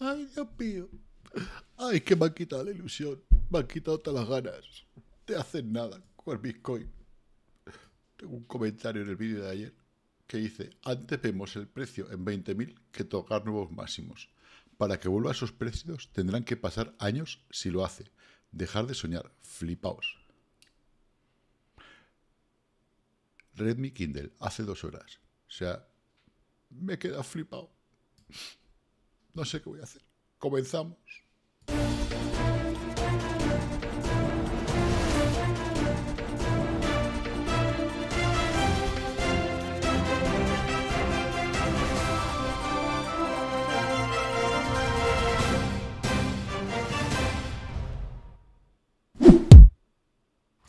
Ay, Dios mío. Ay, que me han quitado la ilusión. Me han quitado todas las ganas. De hacer nada con el Bitcoin. Tengo un comentario en el vídeo de ayer que dice, antes vemos el precio en 20.000 que tocar nuevos máximos. Para que vuelva a esos precios tendrán que pasar años si lo hace. Dejar de soñar. Flipaos. Redmi Kindle, hace dos horas. O sea, me he quedado flipado. No sé qué voy a hacer. Comenzamos.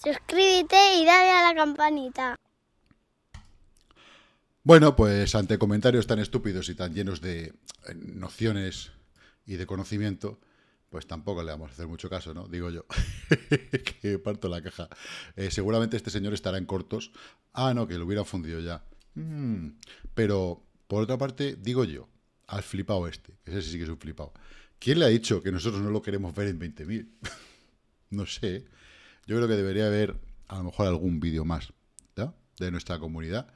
Suscríbete y dale a la campanita. Bueno, pues ante comentarios tan estúpidos y tan llenos de eh, nociones y de conocimiento, pues tampoco le vamos a hacer mucho caso, ¿no? Digo yo, que parto la caja. Eh, seguramente este señor estará en cortos. Ah, no, que lo hubiera fundido ya. Mm, pero, por otra parte, digo yo, al flipado este, que ese sí que es un flipado. ¿Quién le ha dicho que nosotros no lo queremos ver en 20.000? no sé. Yo creo que debería haber a lo mejor algún vídeo más de nuestra comunidad,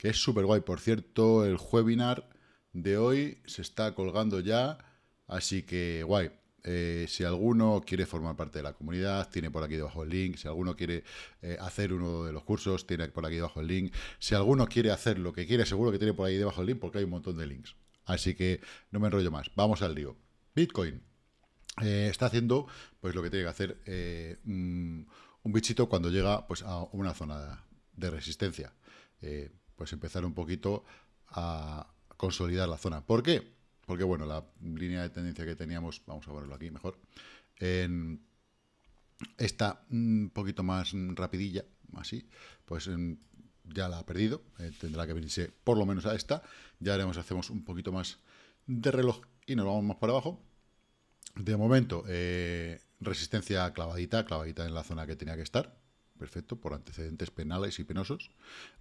que es súper guay. Por cierto, el webinar de hoy se está colgando ya, así que guay. Eh, si alguno quiere formar parte de la comunidad, tiene por aquí debajo el link. Si alguno quiere eh, hacer uno de los cursos, tiene por aquí debajo el link. Si alguno quiere hacer lo que quiere, seguro que tiene por ahí debajo el link porque hay un montón de links. Así que no me enrollo más. Vamos al lío. Bitcoin. Eh, está haciendo pues lo que tiene que hacer un, bichito cuando llega pues a una zona de resistencia. Pues empezar un poquito a consolidar la zona. ¿Por qué? Porque, bueno, la línea de tendencia que teníamos, vamos a ponerlo aquí mejor, está un poquito más rapidilla, así, pues ya la ha perdido, eh, tendrá que venirse por lo menos a esta, ya haremos, hacemos un poquito más de reloj y nos vamos más para abajo. De momento, eh, resistencia clavadita, clavadita en la zona que tenía que estar, perfecto, por antecedentes penales y penosos.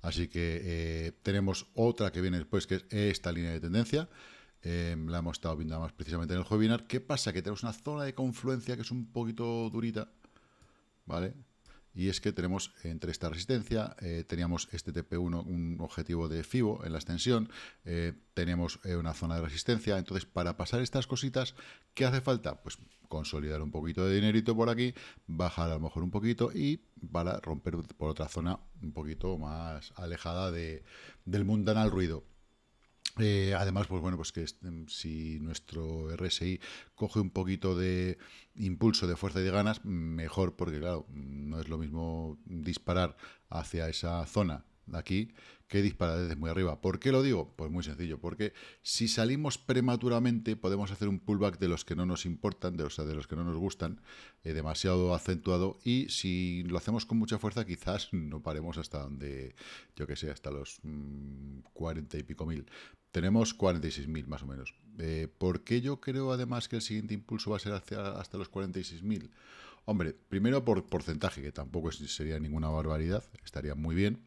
Así que eh, tenemos otra que viene después, que es esta línea de tendencia, Em, la hemos estado viendo más precisamente en el webinar. ¿Qué pasa? Que tenemos una zona de confluencia que es un poquito durita, ¿vale? Y es que tenemos entre esta resistencia, eh, teníamos este TP1, un objetivo de FIBO en la extensión, eh, teníamos eh, una zona de resistencia. Entonces, para pasar estas cositas, ¿qué hace falta? Pues consolidar un poquito de dinerito por aquí, bajar a lo mejor un poquito y para romper por otra zona un poquito más alejada de, del mundanal ruido. Eh, además, pues bueno, pues que em, si nuestro RSI coge un poquito de impulso, de fuerza y de ganas, mejor, porque claro, no es lo mismo disparar hacia esa zona aquí que dispara desde muy arriba. ¿Por qué lo digo? Pues muy sencillo, porque si salimos prematuramente podemos hacer un pullback de los que no nos importan, de, de los que no nos gustan, eh, demasiado acentuado, y si lo hacemos con mucha fuerza quizás no paremos hasta donde, yo que sé, hasta los 40 mm, y pico mil. Tenemos 46.000 más o menos. Eh, ¿Por qué yo creo además que el siguiente impulso va a ser hacia, hasta los 46.000? Hombre, primero por porcentaje, que tampoco sería ninguna barbaridad, estaría muy bien.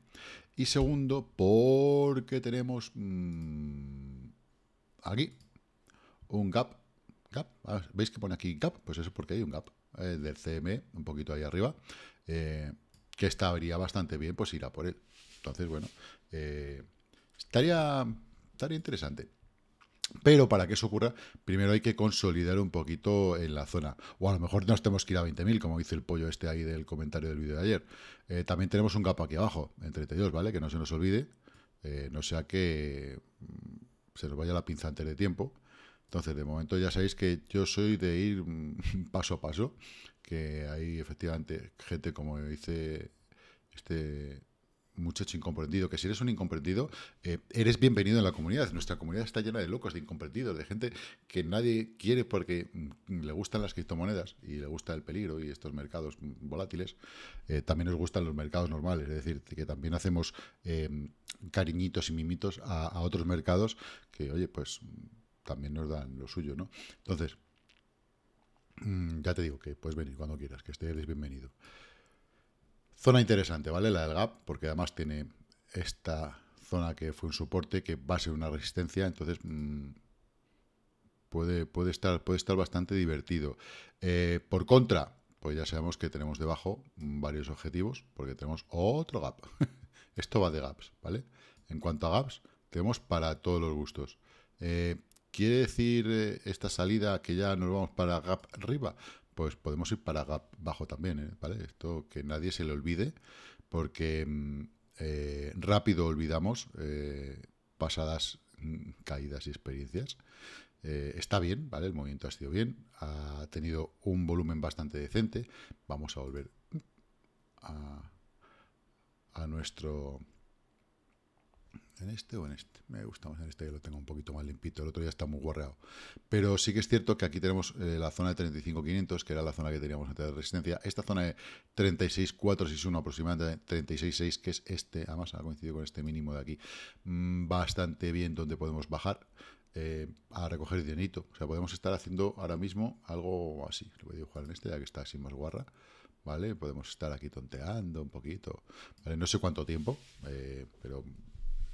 Y segundo, porque tenemos mmm, aquí un gap. gap. ¿Veis que pone aquí gap? Pues eso es porque hay un gap eh, del CME, un poquito ahí arriba, eh, que estaría bastante bien, pues irá por él. Entonces, bueno, eh, estaría, estaría interesante. Pero para que eso ocurra, primero hay que consolidar un poquito en la zona. O a lo mejor nos tenemos que ir a 20.000, como dice el pollo este ahí del comentario del vídeo de ayer. Eh, también tenemos un gap aquí abajo, entre 32, ¿vale? Que no se nos olvide. Eh, no sea que mm, se nos vaya la pinza antes de tiempo. Entonces, de momento ya sabéis que yo soy de ir mm, paso a paso. Que hay efectivamente gente, como dice este muchacho incomprendido, que si eres un incomprendido, eh, eres bienvenido en la comunidad. Nuestra comunidad está llena de locos, de incomprendidos, de gente que nadie quiere porque mm, le gustan las criptomonedas y le gusta el peligro y estos mercados volátiles. Eh, también nos gustan los mercados normales, es decir, que también hacemos em, cariñitos y mimitos a, otros mercados que, oye, pues también nos dan lo suyo, ¿no? Entonces, mm, ya te digo que puedes venir cuando quieras, que estés bienvenido. Zona interesante, ¿vale? La del gap, porque además tiene esta zona que fue un soporte, que va a ser una resistencia, entonces mm, puede, puede, estar, puede estar bastante divertido. Eh, por contra, pues ya sabemos que tenemos debajo varios objetivos, porque tenemos otro gap. Esto va de gaps, ¿vale? En cuanto a gaps, tenemos para todos los gustos. Eh, ¿Quiere decir eh, esta salida que ya nos vamos para gap arriba? Pues podemos ir para gap bajo también, ¿vale? Esto que nadie se le olvide, porque mm, rápido olvidamos pasadas mm, caídas y experiencias. Eh, está bien, ¿vale? El movimiento ha sido bien, ha tenido un volumen bastante decente. Vamos a volver a, a nuestro... ¿En este o en este? Me gusta más en este, que lo tengo un poquito más limpito. El otro ya está muy guarreado. Pero sí que es cierto que aquí tenemos eh, la zona de 35.500, que era la zona que teníamos antes de resistencia. Esta zona de 36.461, aproximadamente 36.6, que es este, además ha coincidido con este mínimo de aquí, mm, bastante bien donde podemos bajar. Eh, a recoger dinerito. O sea, podemos estar haciendo ahora mismo algo así. Lo voy a dibujar en este, ya que está así más guarra. ¿Vale? Podemos estar aquí tonteando un poquito. No sé cuánto tiempo, eh, pero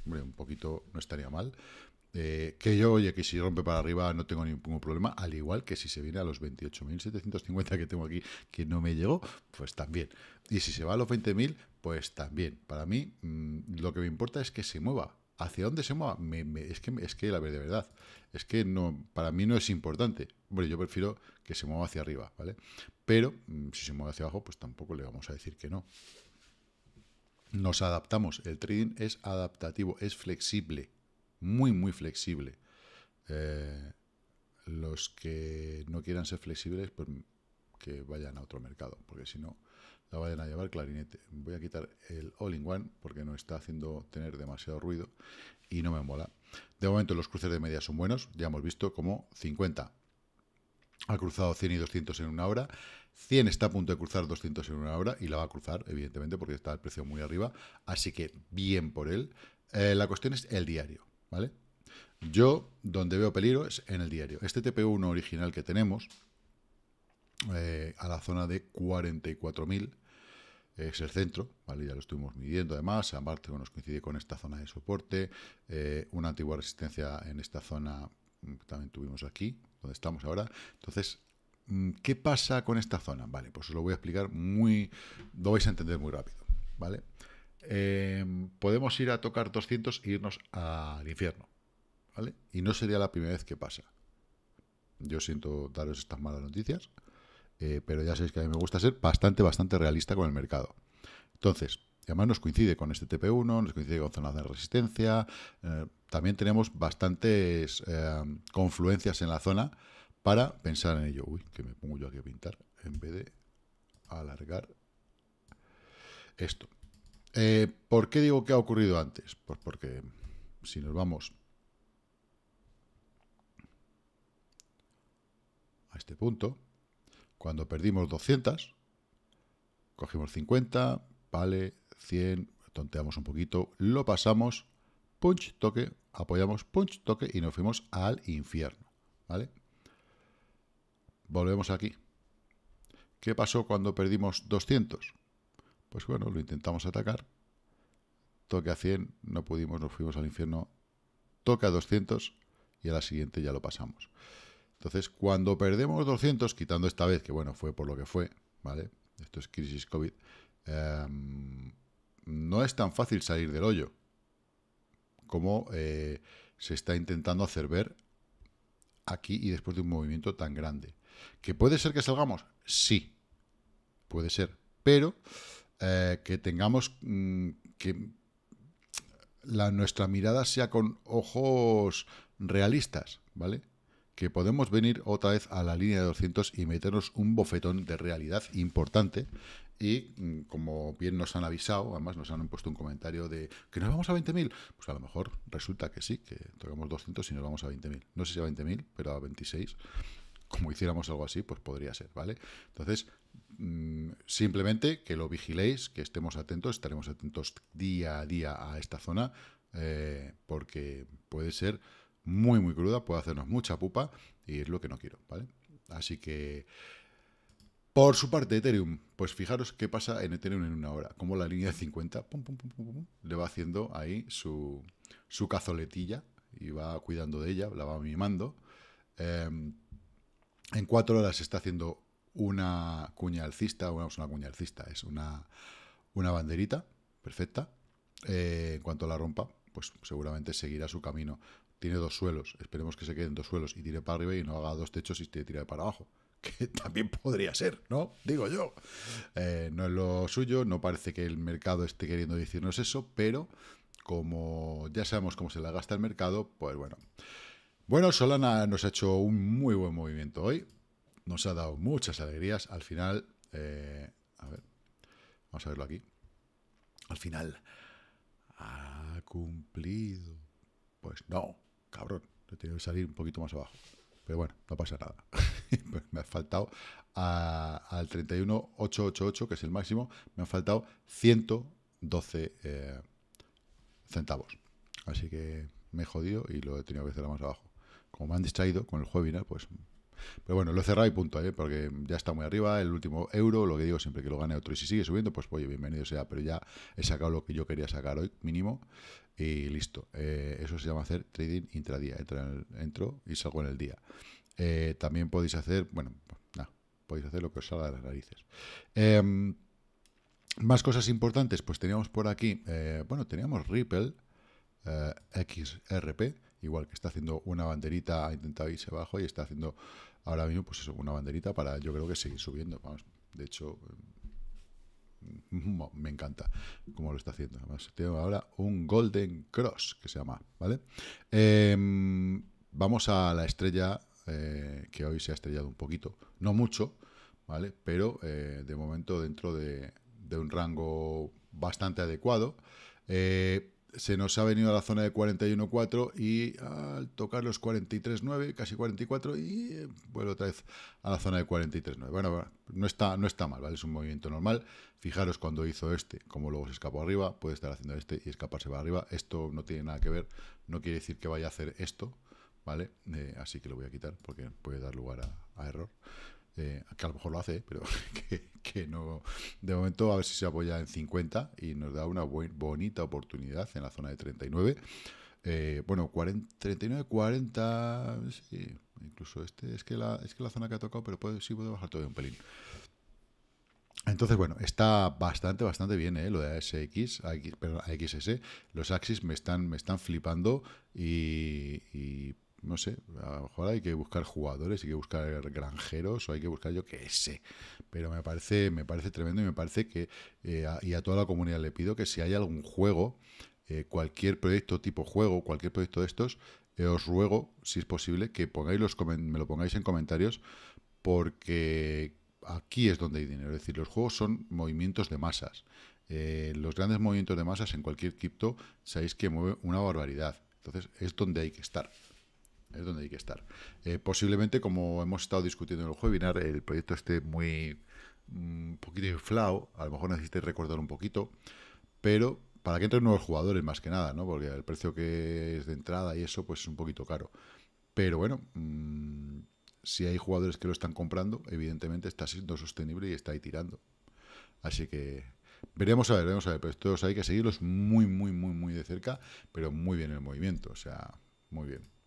hombre, un poquito no estaría mal. Eh, que yo, oye, que si rompe para arriba no tengo ningún problema, al igual que si se viene a los 28.750 que tengo aquí, que no me llegó, pues también. Y si se va a los 20.000, pues también. Para mí, mm, lo que me importa es que se mueva, hacia dónde se mueva, es, que, es que la de verdad, es que no, para mí no es importante. Bueno, yo prefiero que se mueva hacia arriba, ¿vale? Pero mm, si se mueve hacia abajo, pues tampoco le vamos a decir que no. Nos adaptamos. El trading es adaptativo, es flexible, muy, muy flexible. Eh, los que no quieran ser flexibles, pues que vayan a otro mercado, porque si no, la vayan a llevar clarinete. Voy a quitar el all-in-one porque no está haciendo tener demasiado ruido y no me mola. De momento los cruces de media son buenos, ya hemos visto como 50 ha cruzado 100 y 200 en una hora, 100 está a punto de cruzar 200 en una hora y la va a cruzar, evidentemente, porque está el precio muy arriba, así que bien por él. Eh, la cuestión es el diario, ¿vale? Yo, donde veo peligro es en el diario. Este TP1 original que tenemos, eh, a la zona de 44.000, es el centro, ¿vale? ya lo estuvimos midiendo además, aparte nos coincide con esta zona de soporte, eh, una antigua resistencia en esta zona mm, también tuvimos aquí, donde estamos ahora. Entonces, mm, ¿qué pasa con esta zona? Vale, pues os lo voy a explicar muy, lo vais a entender muy rápido, ¿vale? Em, podemos ir a tocar 200 e irnos al infierno, ¿vale? Y no sería la primera vez que pasa. Yo siento daros estas malas noticias, eh, pero ya sabéis que a mí me gusta ser bastante, bastante realista con el mercado. Entonces, además nos coincide con este TP1, nos coincide con zonas de resistencia, eh, también tenemos bastantes eh, confluencias en la zona para pensar en ello. Uy, que me pongo yo aquí a pintar en vez de alargar esto. ¿Por qué digo que ha ocurrido antes? Pues porque si nos vamos a este punto, cuando perdimos 200, cogimos 50, vale, 100, tonteamos un poquito, lo pasamos, punch, toque, apoyamos, punch, toque y nos fuimos al infierno, ¿vale? Volvemos aquí. ¿Qué pasó cuando perdimos 200? Pues bueno, lo intentamos atacar. Toque a 100, no pudimos, nos fuimos al infierno. Toque a 200 y a la siguiente ya lo pasamos. Entonces, cuando perdemos 200, quitando esta vez, que bueno, fue por lo que fue, ¿vale? Esto es crisis COVID, em, no es tan fácil salir del hoyo como eh, se está intentando hacer ver aquí y después de un movimiento tan grande. ¿Que puede ser que salgamos? Sí, puede ser. Pero eh, que tengamos mm, que la, nuestra mirada sea con ojos realistas, ¿vale? que podemos venir otra vez a la línea de 200 y meternos un bofetón de realidad importante. Y mm, como bien nos han avisado, además nos han puesto un comentario de que nos vamos a 20.000, pues a lo mejor resulta que sí, que tocamos 200 y nos vamos a 20.000. No sé si a 20.000, pero a 26, como hiciéramos algo así, pues podría ser, ¿vale? Entonces, mm, simplemente que lo vigiléis, que estemos atentos, estaremos atentos día a día a esta zona, eh, porque puede ser muy, muy cruda, puede hacernos mucha pupa y es lo que no quiero, ¿vale? Así que, por su parte, Ethereum, pues fijaros qué pasa en Ethereum en una hora, como la línea de 50 le va haciendo ahí su, su cazoletilla y va cuidando de ella, la va mimando. Em, en cuatro horas está haciendo una cuña alcista, bueno, es una cuña alcista, es una, una banderita perfecta. Eh, en cuanto la rompa, pues seguramente seguirá su camino. Tiene dos suelos, esperemos que se queden dos suelos y tire para arriba y no haga dos techos y tire para abajo. Que también podría ser, ¿no? Digo yo. Eh, no es lo suyo, no parece que el mercado esté queriendo decirnos eso, pero como ya sabemos cómo se la gasta el mercado, pues bueno. Bueno, Solana nos ha hecho un muy buen movimiento hoy. Nos ha dado muchas alegrías. Al final, eh, a ver, vamos a verlo aquí. Al final, ha cumplido. Pues no, cabrón, le tiene que salir un poquito más abajo. Pero bueno, no pasa nada. Pues me ha faltado al 31888, que es el máximo, me han faltado 112 eh, centavos. Así que me he jodido y lo he tenido que hacer más abajo. Como me han distraído con el webinar, pues pero bueno, lo he cerrado y punto, ¿eh? porque ya está muy arriba. El último euro, lo que digo siempre que lo gane otro y si sigue subiendo, pues oye, bienvenido sea. Pero ya he sacado lo que yo quería sacar hoy, mínimo, y listo. Eh, eso se llama hacer trading intradía. entro y salgo en el día. Eh, también podéis hacer, bueno, nada, podéis hacer lo que os salga de las narices. Em, más cosas importantes, pues teníamos por aquí, bueno, teníamos Ripple XRP igual que está haciendo una banderita, ha intentado irse abajo y está haciendo ahora mismo, pues una banderita para yo creo que seguir subiendo. De hecho, mm, me encanta cómo lo está haciendo. Además, tengo ahora un Golden Cross que se llama, ¿vale? Em, vamos a la estrella eh, que hoy se ha estrellado un poquito, no mucho, ¿vale? Pero eh, de momento dentro de, un rango bastante adecuado. Eh, se nos ha venido a la zona de 41.4 y al tocar los 43.9, casi 44, y eh, vuelve otra vez a la zona de 43.9. Bueno, no está, no está mal, ¿vale? Es un movimiento normal. Fijaros cuando hizo este, como luego se escapó arriba, puede estar haciendo este y escaparse para arriba. Esto no tiene nada que ver, no quiere decir que vaya a hacer esto, ¿vale? Eh, así que lo voy a quitar porque puede dar lugar a error. Eh, que a lo mejor lo hace, pero que, no. De momento, a ver si se apoya en 50 y nos da una bonita oportunidad en la zona de 39. Eh, bueno, 39, 40, sí, incluso este, es que la, es que la zona que ha tocado, pero puede, sí puede bajar todavía un pelín. Entonces, bueno, está bastante, bastante bien, ¿eh? Lo de ASX, AX, perdón, AXS, los Axis me están, me están flipando y no sé, a lo mejor hay que buscar jugadores, hay que buscar granjeros o hay que buscar yo qué sé. Pero me parece, me parece tremendo y me parece que, eh, y a toda la comunidad le pido que si hay algún juego, eh, cualquier proyecto tipo juego, cualquier proyecto de estos, eh, os ruego, si es posible, que pongáis los me lo pongáis en comentarios, porque aquí es donde hay dinero. Es decir, los juegos son movimientos de masas. los grandes movimientos de masas en cualquier cripto, sabéis que mueve una barbaridad. Entonces es donde hay que estar es donde hay que estar. Eh, posiblemente, como hemos estado discutiendo en el webinar, el proyecto esté muy un mm, poquito inflado, a lo mejor necesitéis recordar un poquito, pero para que entren nuevos jugadores más que nada, ¿no? Porque el precio que es de entrada y eso, pues es un poquito caro. Pero bueno, mm, si hay jugadores que lo están comprando, evidentemente está siendo sostenible y está ahí tirando. Así que veremos a ver, veremos a ver. Pero estos hay que seguirlos muy, muy, muy, muy de cerca, pero muy bien el movimiento, o sea, muy bien.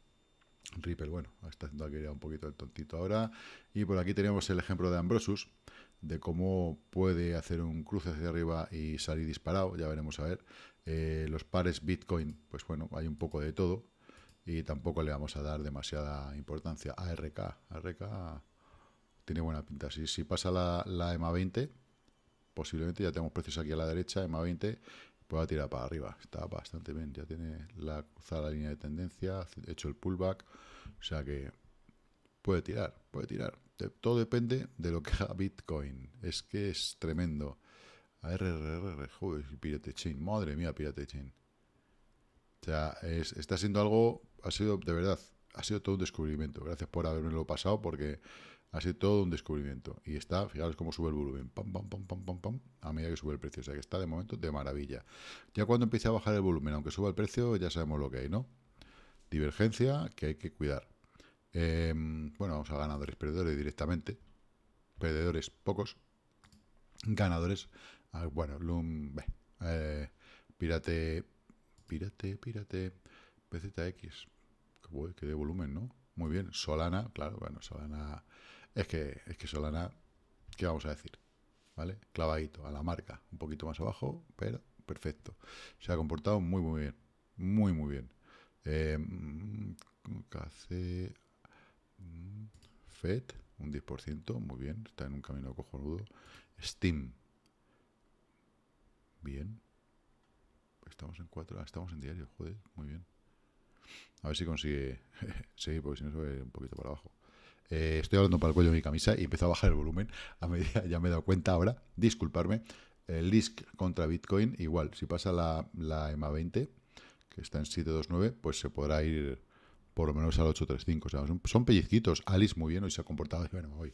Ripple, bueno, está haciendo aquí ya un poquito el tontito ahora. Y por aquí tenemos el ejemplo de Ambrosus, de cómo puede hacer un cruce hacia arriba y salir disparado, ya veremos a ver. Eh, los pares Bitcoin, pues bueno, hay un poco de todo y tampoco le vamos a dar demasiada importancia. ARK, ARK tiene buena pinta. Si, si pasa la, la EMA 20, posiblemente ya tenemos precios aquí a la derecha, EMA 20, pueda tirar para arriba. Está bastante bien. Ya tiene la cruzada la línea de tendencia, hecho el pullback. O sea que puede tirar, puede tirar. todo depende de lo que haga Bitcoin. Es que es tremendo. ARRR, joder, Pirate Chain. Madre mía, Pirate Chain. O sea, está siendo algo, ha sido, de verdad, ha sido todo un descubrimiento. Gracias por haberme pasado porque ha sido todo un descubrimiento. Y está, fijaros cómo sube el volumen, pam, pam, pam, pam, pam, pam, a medida que sube el precio. O sea que está de momento de maravilla. Ya cuando empiece a bajar el volumen, aunque suba el precio, ya sabemos lo que hay, ¿no? Divergencia que hay que cuidar. Em, bueno, vamos a ganadores, perdedores directamente. Perdedores pocos. Ganadores, ah, bueno, Loom, eh, Pirate, Pirate, Pirate, PZX. Que, que de volumen, ¿no? muy bien. Solana, claro, bueno, Solana, es que, es que Solana, ¿qué vamos a decir? ¿Vale? Clavadito a la marca, un poquito más abajo, pero perfecto. Se ha comportado muy, muy bien, muy, muy bien. Eh, KC, mm, FED, un 10%, muy bien, está en un camino cojonudo. Steam, bien. Estamos en 4, ah, estamos en diario, joder, muy bien. A ver si consigue seguir, porque si no se ve un poquito para abajo. Eh, estoy hablando para el cuello de mi camisa y empezó a bajar el volumen. A medida, ya me he dado cuenta ahora, disculparme. El LISC contra Bitcoin, igual, si pasa la, la EMA 20, que está en 729, pues se podrá ir por lo menos al 835. O sea, son, pellizquitos. Alice muy bien, hoy se ha comportado. Bueno, hoy.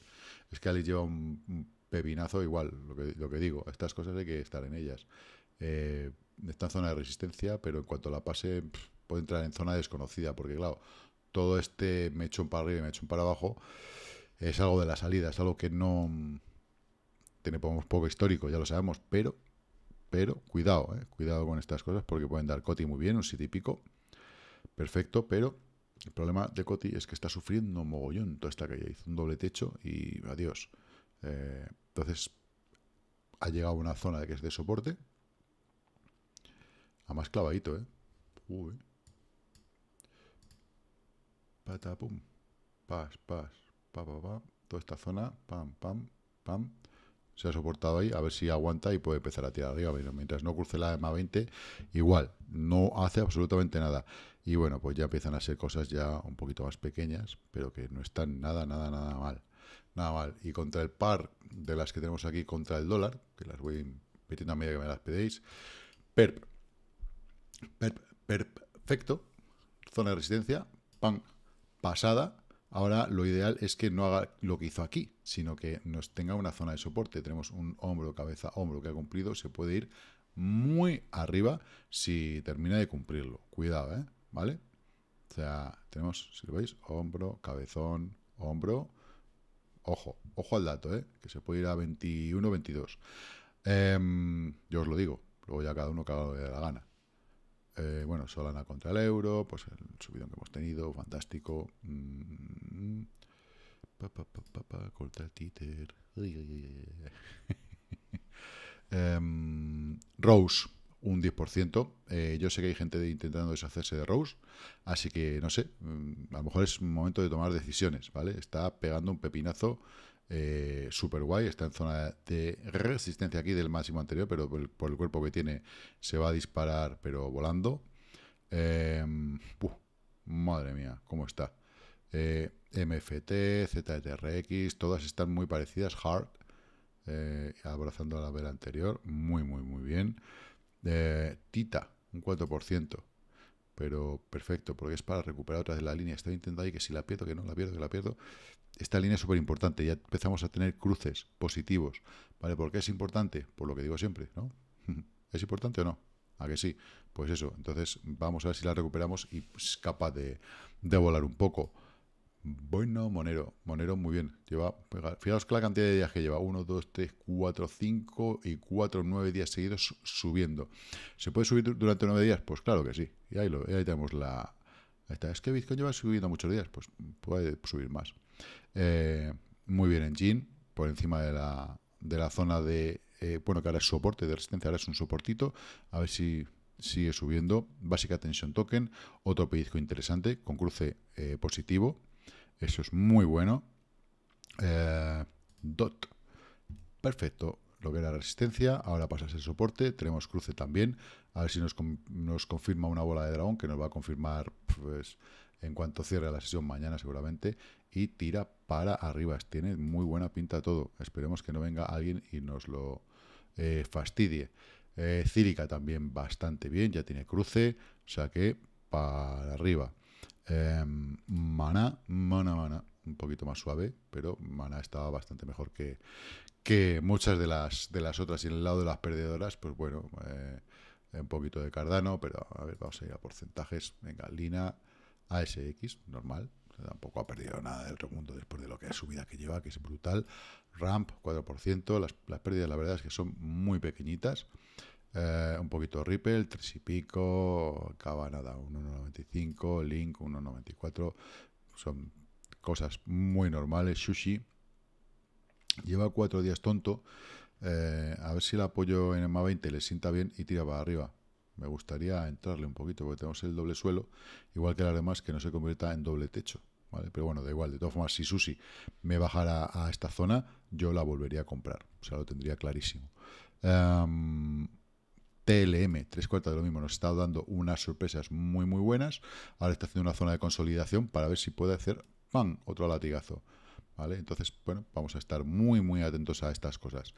Es que Alice lleva un, pepinazo igual, lo que, lo que digo. Estas cosas hay que estar en ellas. Eh, está en zona de resistencia, pero en cuanto la pase, puede entrar en zona desconocida, porque claro, todo este mechón para arriba y mechón para abajo es algo de la salida, es algo que no tenemos poco histórico, ya lo sabemos, pero pero cuidado, eh, cuidado con estas cosas porque pueden dar Coti muy bien, un sitio pico, perfecto, pero el problema de Coti es que está sufriendo mogollón toda esta calle. Hizo un doble techo y adiós. Eh, entonces, ha llegado a una zona de que es de soporte. A más clavadito, ¿eh? Uy. Patapum. Pas, pas. Pa, pa, pa. Toda esta zona. Pam, pam, pam. Se ha soportado ahí. A ver si aguanta y puede empezar a tirar arriba. mientras no cruce la EMA 20, igual. No hace absolutamente nada. Y bueno, pues ya empiezan a ser cosas ya un poquito más pequeñas, pero que no están nada, nada, nada mal. Nada mal. Y contra el par de las que tenemos aquí contra el dólar, que las voy metiendo a medida que me las pedéis, PERP. PERP, perfecto. Zona de resistencia, pan, pasada. Ahora lo ideal es que no haga lo que hizo aquí, sino que nos tenga una zona de soporte. Tenemos un hombro, cabeza, hombro que ha cumplido. Se puede ir muy arriba si termina de cumplirlo. Cuidado, ¿eh? ¿vale? O sea, tenemos, si lo veis, hombro, cabezón, hombro. Ojo, ojo al dato, ¿eh? Que se puede ir a 21, 22. Em, yo os lo digo, luego ya cada uno cada lo de la gana. Eh, bueno, Solana contra el euro, pues el subidón que hemos tenido, fantástico. Mm, pa, títer. Rose, un 10%. Eh, yo sé que hay gente intentando deshacerse de Rose, así que no sé, mm, a lo mejor es momento de tomar decisiones, ¿vale? Está pegando un pepinazo eh, super guay, está en zona de resistencia aquí del máximo anterior, pero por el, cuerpo que tiene se va a disparar, pero volando. Em, madre mía, ¿cómo está? Eh, MFT, ZTRX, todas están muy parecidas, hard, abrazando a la vela anterior, muy, muy, muy bien. Tita, un 4%. Pero perfecto, porque es para recuperar otra de la línea. Estoy intentando ahí que si la pierdo, que no la pierdo, que la pierdo. Esta línea es súper importante. Ya empezamos a tener cruces positivos. ¿Vale? ¿Por qué es importante? Por lo que digo siempre, ¿no? ¿Es importante o no? ¿A que sí? Pues eso. Entonces vamos a ver si la recuperamos y es capaz de, de volar un poco. Bueno, Monero. Monero muy bien. Lleva, fijaos que la cantidad de días que lleva. 1, 2, 3, 4, 5 y 4, 9 días seguidos subiendo. ¿Se puede subir durante 9 días? Pues claro que sí. Y ahí, lo, ahí tenemos la... Es que Bitcoin lleva subiendo muchos días. Pues puede subir más. Eh, muy bien en Gin. Por encima de la, de la zona de... Eh, bueno, que ahora es soporte de resistencia. Ahora es un soportito. A ver si sigue subiendo. Básica Tension Token. Otro pellizco interesante con cruce eh, positivo eso es muy bueno. Eh, dot. Perfecto. Lo que era resistencia, ahora pasa a ser soporte. Tenemos cruce también. A ver si nos, nos confirma una bola de dragón, que nos va a confirmar pues, en cuanto cierre la sesión mañana seguramente. Y tira para arriba. Tiene muy buena pinta todo. Esperemos que no venga alguien y nos lo eh, fastidie. Eh, Círica también bastante bien, ya tiene cruce, o sea que para arriba. Em, mana, mana, mana, un poquito más suave, pero Mana estaba bastante mejor que, que muchas de las, de las otras. Y en el lado de las perdedoras, pues bueno, eh, un poquito de Cardano, pero a ver, vamos a ir a porcentajes. Venga, Lina, ASX, normal. Tampoco ha perdido nada del otro mundo después de lo que es su vida que lleva, que es brutal. Ramp, 4%. Las, las pérdidas, la verdad es que son muy pequeñitas. Eh, un poquito Ripple, 3 y pico, Cava nada, 1.95, Link 1.94, son cosas muy normales. Sushi lleva cuatro días tonto. Eh, a ver si el apoyo en el MA 20 le sienta bien y tira para arriba. Me gustaría entrarle un poquito porque tenemos el doble suelo, igual que las demás, que no se convierta en doble techo. ¿vale? Pero bueno, da igual. De todas formas, si Susi me bajara a esta zona, yo la volvería a comprar. O sea, lo tendría clarísimo. Em, TLM, tres cuartas de lo mismo, nos está dando unas sorpresas muy, muy buenas. Ahora está haciendo una zona de consolidación para ver si puede hacer ¡pam! otro latigazo. ¿Vale? Entonces, bueno, vamos a estar muy, muy atentos a estas cosas.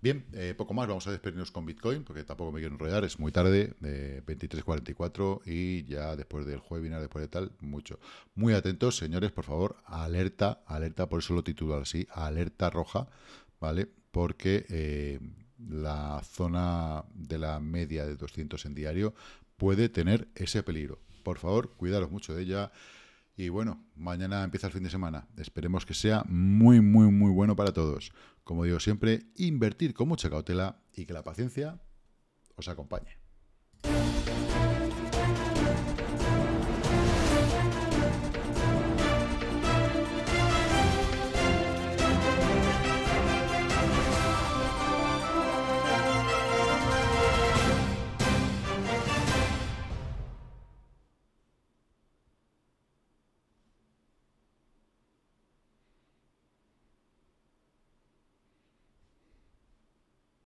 Bien, eh, poco más, vamos a despedirnos con Bitcoin, porque tampoco me quiero enrollar, es muy tarde, de 23.44 y ya después del webinar, después de tal, mucho. Muy atentos, señores, por favor, alerta, alerta, por eso lo titulo así, alerta roja, ¿vale? Porque eh, la zona de la media de 200 en diario puede tener ese peligro. Por favor, cuidaros mucho de ella. Y bueno, mañana empieza el fin de semana. Esperemos que sea muy, muy, muy bueno para todos. Como digo siempre, invertir con mucha cautela y que la paciencia os acompañe.